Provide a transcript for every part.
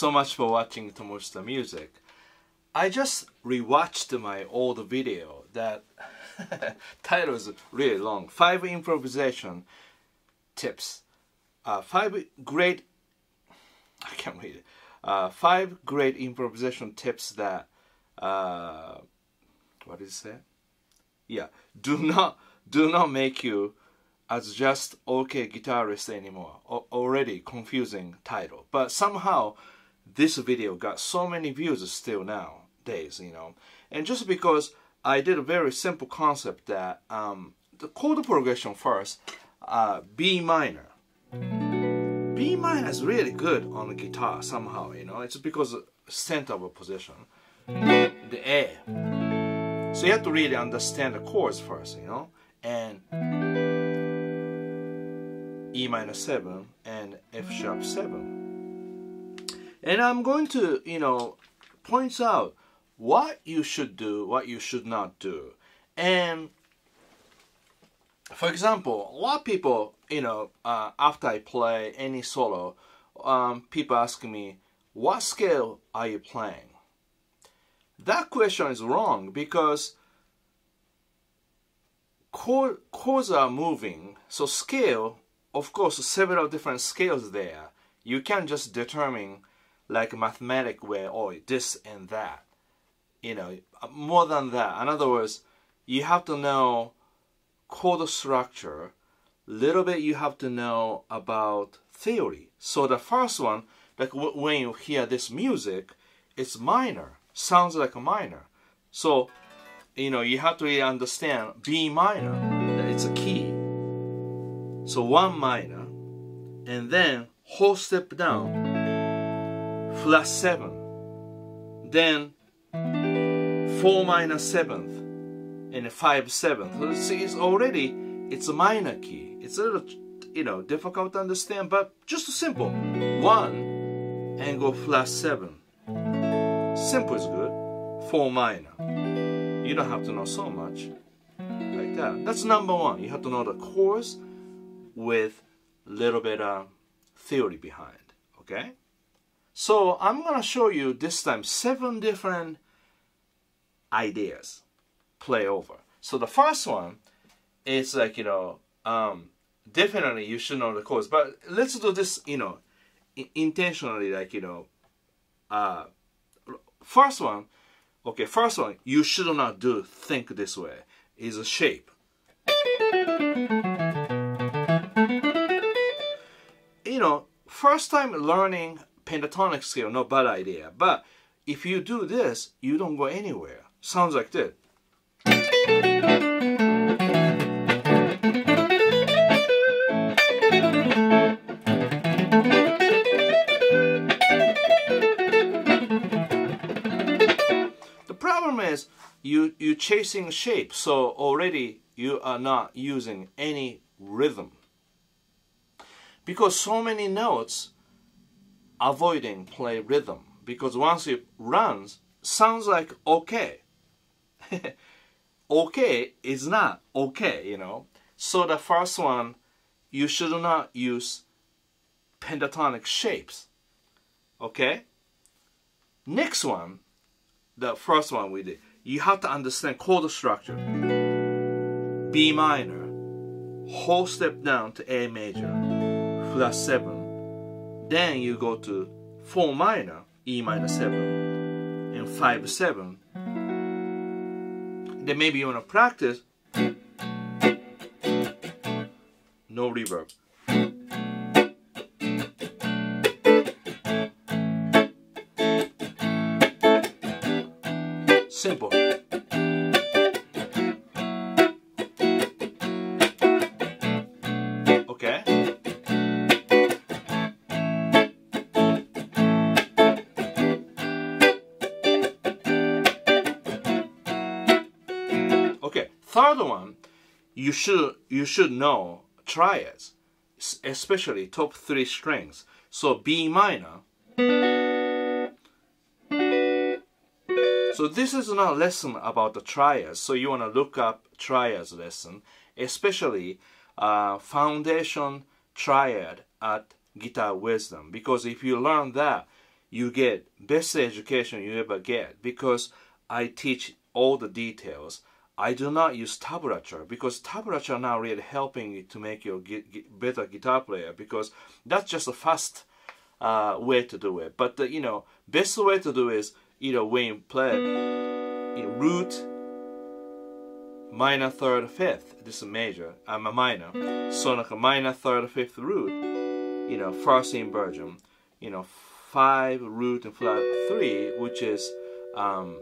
So much for watching Tomo Fujita Music. I just rewatched my old video that title is really long. Five improvisation tips. Uh, five great. I can't read it. Uh, five great improvisation tips that. Uh, what did it say? Yeah, do not do not make you as just okay guitarist anymore. O already confusing title, but somehow this video got so many views still nowadays, you know. And just because I did a very simple concept that um, the chord progression first, uh, B minor. B minor is really good on the guitar somehow, you know. It's because center of a position. The A. So you have to really understand the chords first, you know. And E minor 7 and F sharp 7. And I'm going to, you know, point out what you should do, what you should not do. And for example, a lot of people, you know, uh, after I play any solo, um, people ask me, what scale are you playing? That question is wrong because chords are moving, so scale of course, several different scales there. You can't just determine like mathematic way, oh, this and that. You know, uh, more than that. In other words, you have to know chord structure. Little bit you have to know about theory. So the first one, like when you hear this music, it's minor. Sounds like a minor. So, you know, you have to really understand B minor. It's a key. So one minor, and then whole step down, flat seven, then four minor seventh, and five seventh. So see, it's already it's a minor key. It's a little you know difficult to understand, but just simple. One and go seven. Simple is good. Four minor. You don't have to know so much like that. That's number one. You have to know the chords with a little bit of theory behind, okay? So I'm gonna show you this time seven different ideas play over. So the first one is like, you know, um, definitely you should know the chords, but let's do this, you know, intentionally, like, you know, uh, first one, okay, first one, you should not do think this way, is a shape. you know, first time learning pentatonic scale, no bad idea. But if you do this, you don't go anywhere. Sounds like this. The problem is you you chasing shape, so already you are not using any rhythm because so many notes avoiding play rhythm because once it runs sounds like okay. Okay is not okay you know? So the first one you should not use pentatonic shapes okay? Next one the first one we did you have to understand chord structure. B minor whole step down to A major flat 7. Then you go to 4 minor, E minor 7, and 5 7. Then maybe you want to practice no reverb. You should you should know triads, especially top three strings. So B minor. So this is not a lesson about the triads. So you want to look up triads lesson, especially uh, foundation triad at Guitar Wisdom. Because if you learn that, you get best education you ever get because I teach all the details. I do not use tablature because tablature now really helping you to make you better guitar player because that's just a fast uh, way to do it. But the, you know, best way to do is you know when you play in root, minor third fifth. This is major. I'm a minor, so like a minor third fifth root. You know, first inversion. You know, five root and flat three, which is um,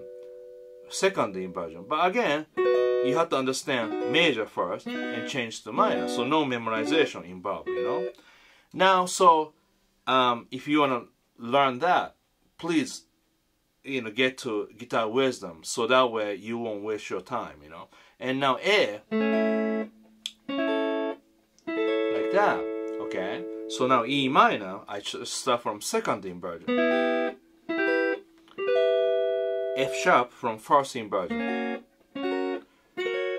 second inversion. But again, you have to understand major first and change to minor. So no memorization involved, you know. Now, so um, if you want to learn that, please, you know, get to guitar wisdom so that way you won't waste your time, you know. And now A, like that, okay. So now E minor, I start from second inversion. F sharp from first inversion.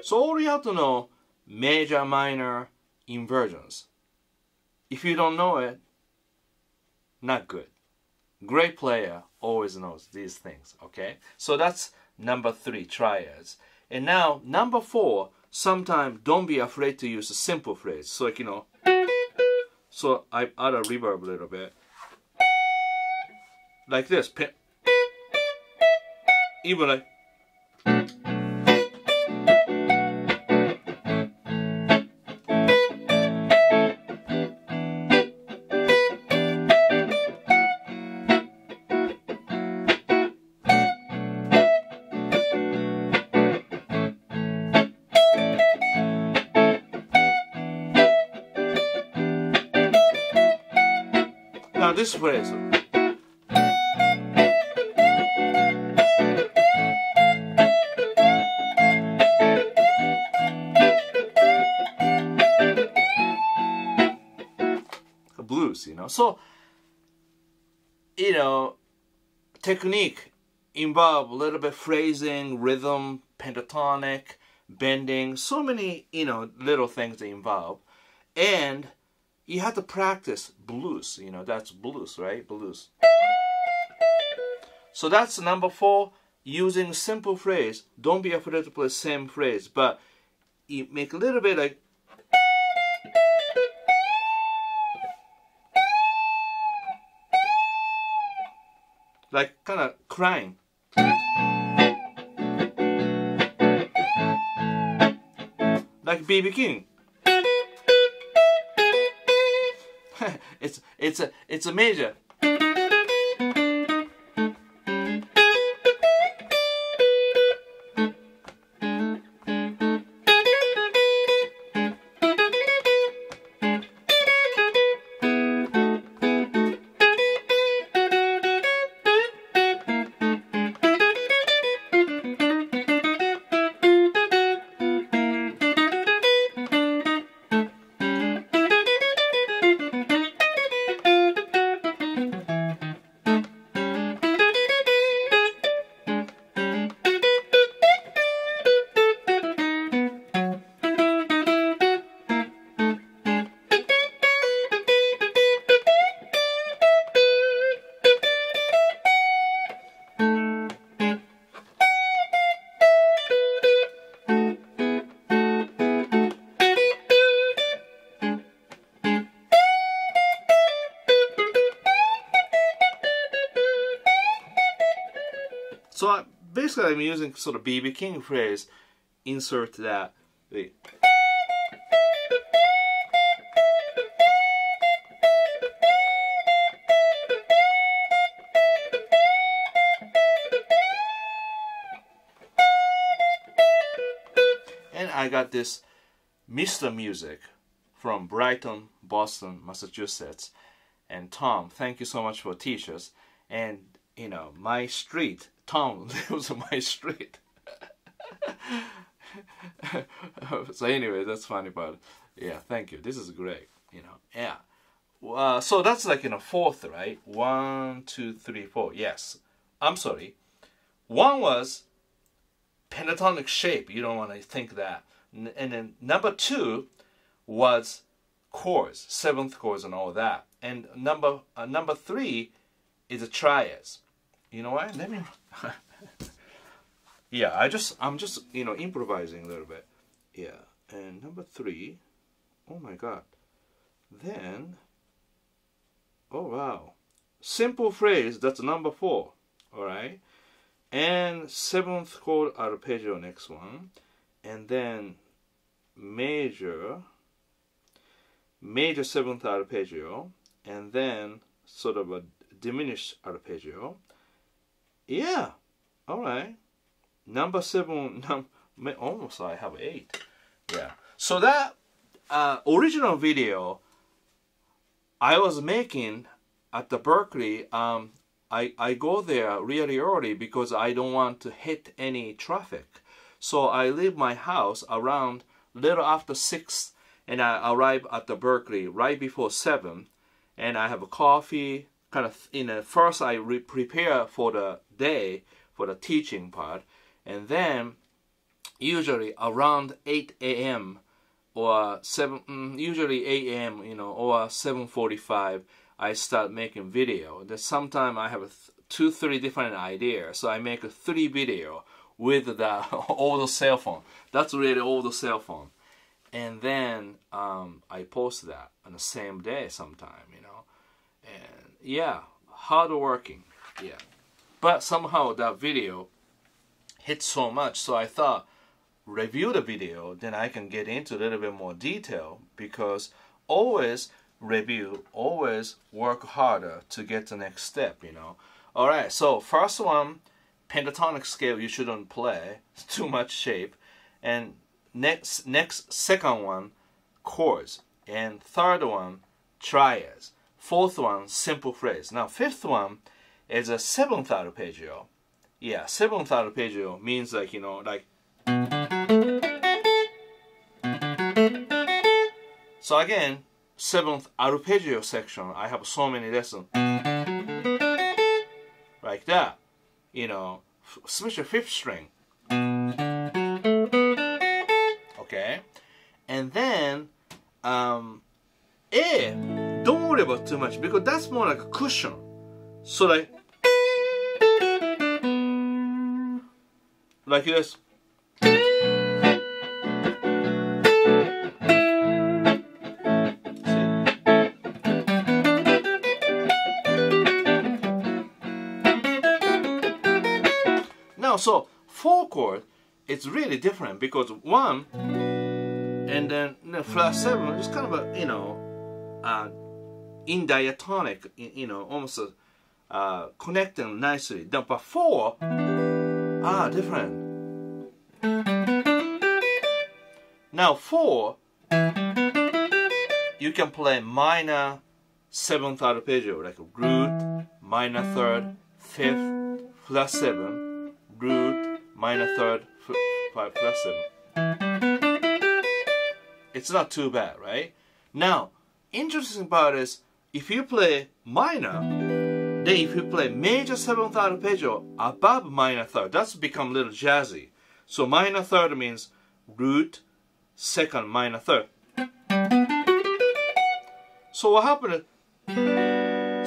So all you have to know, major, minor inversions. If you don't know it, not good. Great player always knows these things, okay? So that's number three, triads. And now, number four, sometimes don't be afraid to use a simple phrase. So like, you know, so I add a reverb a little bit. Like this. Even like this phrase. Blues, you know. So, you know, technique involve a little bit phrasing, rhythm, pentatonic, bending, so many, you know, little things they involve. And you have to practice blues. You know, that's blues, right? Blues. So that's number four, using simple phrase. Don't be afraid to play same phrase, but you make a little bit like like kind of crying. Like BB King. it's it's a it's a major. Basically I'm using sort of BB King phrase, insert that. And I got this Mr. Music from Brighton, Boston, Massachusetts. And Tom, thank you so much for teachers. And you know, my street Tom lives on my street. so anyway, that's funny, but yeah, thank you. This is great, you know. Yeah. Uh, so that's like in a fourth, right? One, two, three, four. Yes. I'm sorry. One was pentatonic shape. You don't want to think that. And then number two was chords, seventh chords and all that. And number uh, number three is a triads. You know what? Let me. yeah, I just I'm just you know improvising a little bit. Yeah, and number three. Oh my God. Then. Oh wow. Simple phrase. That's number four. All right. And seventh chord arpeggio next one, and then major major seventh arpeggio, and then sort of a diminished arpeggio. Yeah, all right. Number seven, num almost I have eight. Yeah. So that uh, original video I was making at the Berklee. um, I, I go there really early because I don't want to hit any traffic. So I leave my house around little after 6 and I arrive at the Berklee right before 7 and I have a coffee kind of you know first I prepare for the day for the teaching part and then usually around 8 a.m. or 7 mm, usually 8 a.m. you know or 7:45 I start making video then sometimes I have two three different ideas so I make a three video with the old cell phone that's really old cell phone and then um, I post that on the same day sometime, you know, and yeah, hard working, yeah, but somehow that video hit so much, so I thought review the video, then I can get into a little bit more detail because always review, always work harder to get the next step, you know. All right, so first one, pentatonic scale you shouldn't play, it's too much shape, and next next second one chords. And third one triads fourth one simple phrase. Now fifth one is a seventh arpeggio. Yeah seventh arpeggio means like you know like so again seventh arpeggio section. I have so many lessons. Like that. You know especially fifth string. Okay? And then, um, worry about too much because that's more like a cushion. So like, like this. Now, so four chord, it's really different because one, and then know, flat seven is kind of a you know uh, in diatonic you know almost uh, connecting nicely. Then four are different. Now four you can play minor seventh arpeggio like root minor third fifth seven root minor third five seven. It's not too bad, right? Now, interesting part is if you play minor, then if you play major seventh arpeggio above minor third, that's become a little jazzy. So minor third means root, second minor third. So what happened?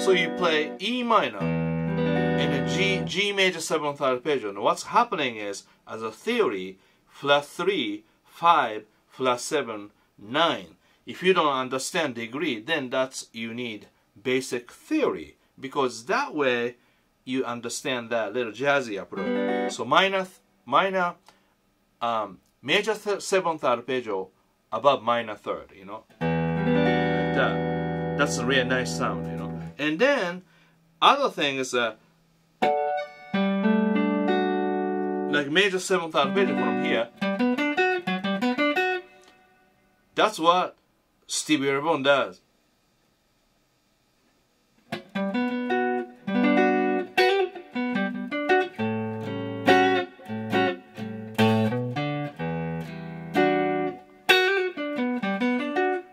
So you play E minor and a G G major seventh arpeggio. And what's happening is, as a theory, flat three, five, flat seven, 9. If you don't understand degree, then that's you need basic theory because that way you understand that little jazzy approach. So minor, minor, um, major seventh arpeggio above minor third, you know, like that. That's a really nice sound, you know. And then other thing is that like major seventh arpeggio from here. That's what Stevie Ray Vaughan does.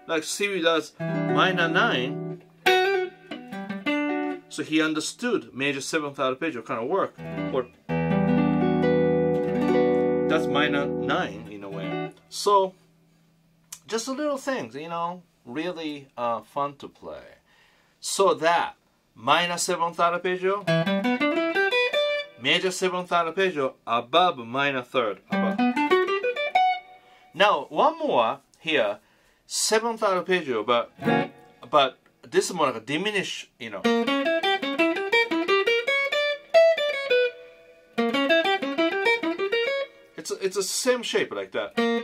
Like Stevie does minor 9. So he understood major 7th arpeggio kind of work. Or that's minor 9 in a way. So just a little things, you know, really uh, fun to play. So that minor seventh arpeggio, major seventh arpeggio above minor third. Above. Now one more here, seventh arpeggio, but but this is more like a diminished, you know. It's it's the same shape like that.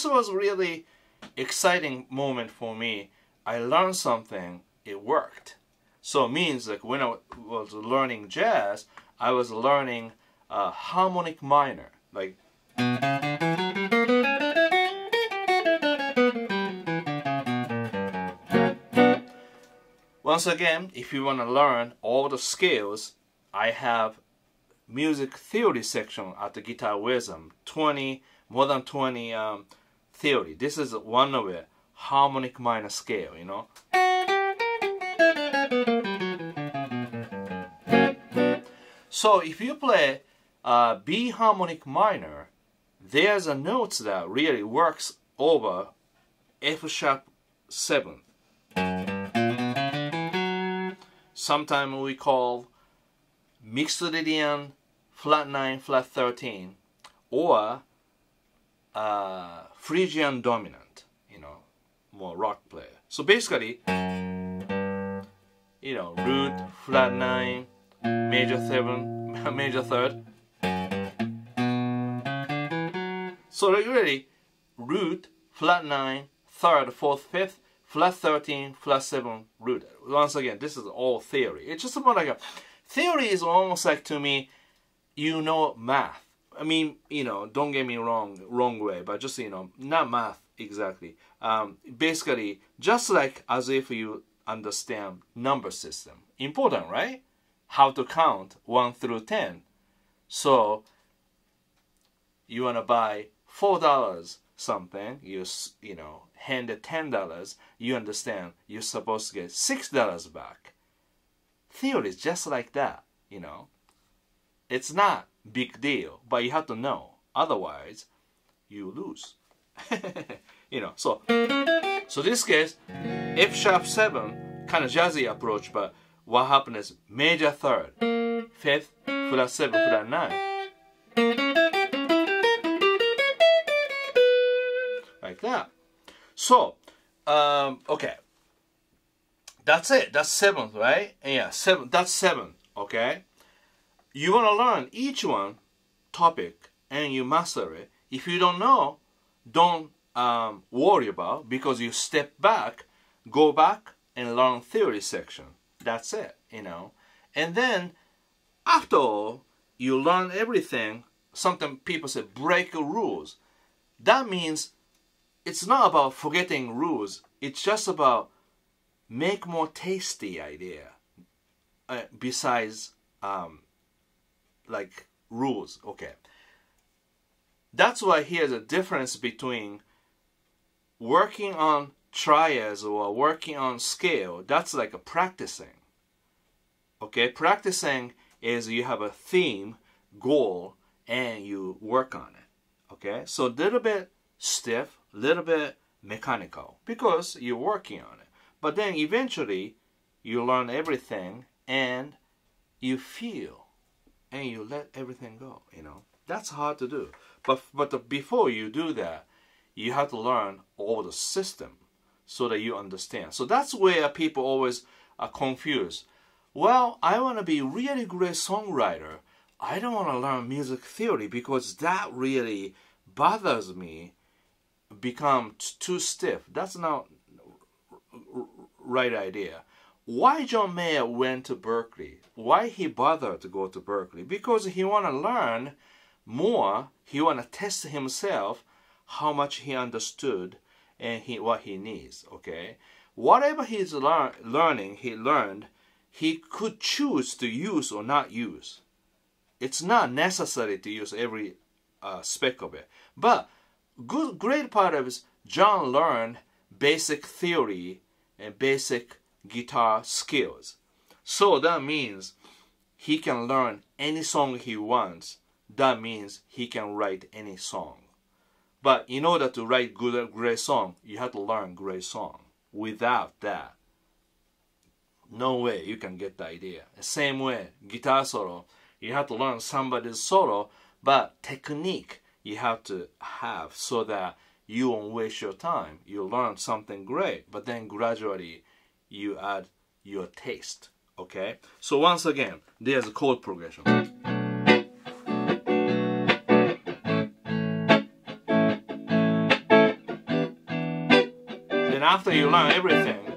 This was really exciting moment for me. I learned something. It worked. So it means like when I was learning jazz, I was learning uh, harmonic minor, like. Once again, if you want to learn all the scales, I have music theory section at the Guitar Wisdom. 20, more than 20 um, theory. This is one of a harmonic minor scale, you know. So if you play uh, B harmonic minor, there's a note that really works over F sharp 7. Sometimes we call Mixolydian flat 9, flat 13, or uh, Phrygian dominant, you know, more rock player. So basically, you know, root, flat 9, major 7, major 3rd. So really, root, flat 9, 3rd, 4th, 5th, flat 13, flat 7, root. Once again, this is all theory. It's just more like a theory is almost like to me, you know math. I mean, you know, don't get me wrong, wrong way, but just you know, not math exactly. Um, basically, just like as if you understand number system. Important, right? How to count one through ten. So you wanna buy four dollars something, you you know, hand it ten dollars. You understand you're supposed to get six dollars back theory is just like that, you know. It's not big deal, but you have to know. Otherwise, you lose. you know, so so this case, F sharp 7, kind of jazzy approach, but what happened is major third, fifth, flat 7, flat 9. Like that. So, um, okay, that's it. That's seventh, right? Yeah, seven. That's seven. Okay. You want to learn each one topic and you master it. If you don't know, don't um, worry about because you step back, go back and learn theory section. That's it. You know. And then after all, you learn everything. Sometimes people say break rules. That means it's not about forgetting rules. It's just about make more tasty idea uh, besides um, like rules. Okay. That's why here's a difference between working on triads or working on scale. That's like a practicing. Okay? Practicing is you have a theme goal and you work on it. Okay? So a little bit stiff little bit mechanical because you're working on it. But then eventually you learn everything and you feel and you let everything go, you know. That's hard to do. But but the, before you do that, you have to learn all the system so that you understand. So that's where people always are confused. Well, I want to be really great songwriter. I don't want to learn music theory because that really bothers me become too stiff. That's not right idea. Why John Mayer went to Berklee, Why he bothered to go to Berklee, Because he want to learn more. He want to test himself how much he understood and he what he needs. Okay, whatever he's lear learning, he learned. He could choose to use or not use. It's not necessary to use every uh, speck of it. But good, great part of it, John learned basic theory and basic guitar skills. So that means he can learn any song he wants. That means he can write any song. But in order to write good great song, you have to learn great song. Without that, no way you can get the idea. Same way, guitar solo, you have to learn somebody's solo, but technique you have to have so that you won't waste your time. You learn something great, but then gradually you add your taste. Okay? So once again, there's a chord progression. Then after you learn everything,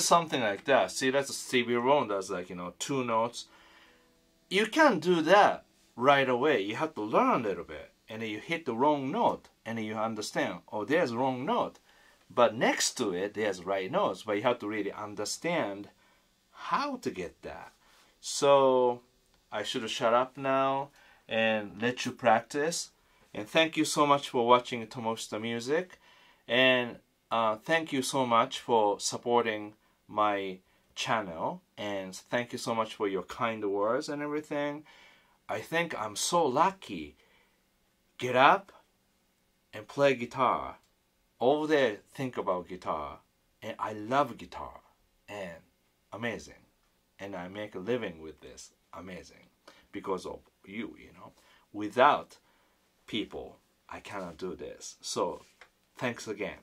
Something like that. See, that's Stevie Wonder does like, you know, two notes. You can't do that right away. You have to learn a little bit. And then you hit the wrong note. And you understand, oh, there's wrong note. But next to it, there's right notes. But you have to really understand how to get that. So I should shut up now and let you practice. And thank you so much for watching Tomo Fujita Music. And uh, thank you so much for supporting my channel and thank you so much for your kind words and everything. I think I'm so lucky. Get up and play guitar. All day think about guitar and I love guitar and amazing. And I make a living with this. Amazing. Because of you, you know. Without people, I cannot do this. So thanks again.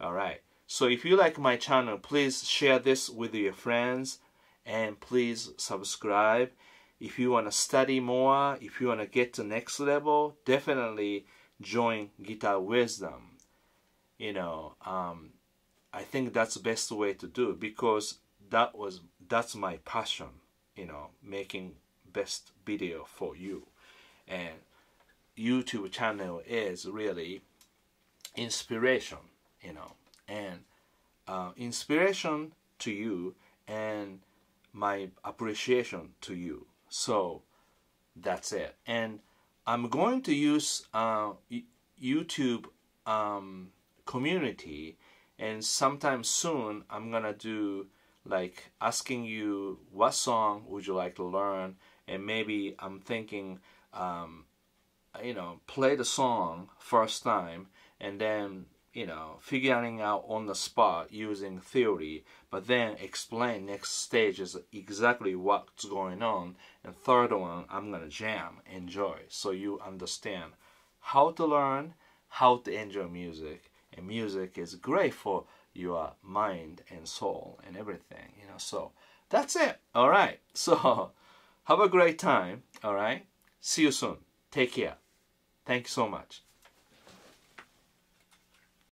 Alright, so if you like my channel, please share this with your friends and please subscribe. If you want to study more, if you want to get to next level, definitely join Guitar Wisdom. You know, um, I think that's the best way to do because that was that's my passion. You know, making best video for you, and YouTube channel is really inspiration you know, and uh, inspiration to you and my appreciation to you. So that's it. And I'm going to use uh, YouTube um, community and sometime soon I'm gonna do like asking you what song would you like to learn and maybe I'm thinking um, you know play the song first time and then you know, figuring out on the spot using theory, but then explain next stage is exactly what's going on. And third one, I'm gonna jam, enjoy, so you understand how to learn, how to enjoy music, and music is great for your mind and soul and everything, you know. So that's it. All right. So have a great time. All right. See you soon. Take care. Thank you so much.